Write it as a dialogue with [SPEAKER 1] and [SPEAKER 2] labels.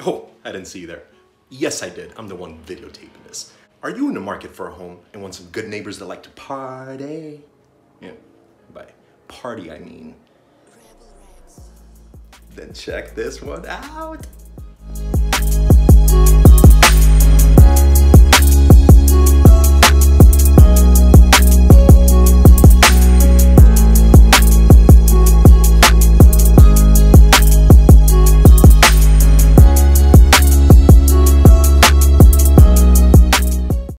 [SPEAKER 1] Oh, I didn't see you there. Yes, I did. I'm the one videotaping this. Are you in the market for a home and want some good neighbors that like to party? Yeah, by party I mean. Then check this one out.